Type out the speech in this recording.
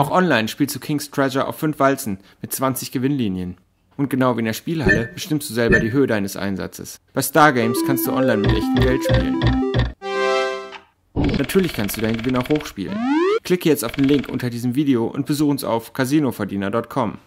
Auch online spielst du King's Treasure auf 5 Walzen mit 20 Gewinnlinien. Und genau wie in der Spielhalle bestimmst du selber die Höhe deines Einsatzes. Bei Stargames kannst du online mit echtem Geld spielen. Natürlich kannst du deinen Gewinn auch hochspielen. Klicke jetzt auf den Link unter diesem Video und besuche uns auf casinoverdiener.com.